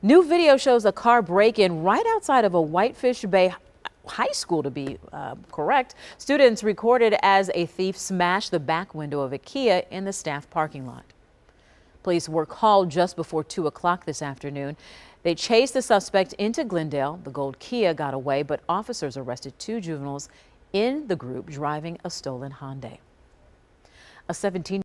New video shows a car break-in right outside of a Whitefish Bay high school to be uh, correct. Students recorded as a thief smashed the back window of a Kia in the staff parking lot. Police were called just before 2 o'clock this afternoon. They chased the suspect into Glendale. The gold Kia got away, but officers arrested two juveniles in the group driving a stolen Hyundai. A 17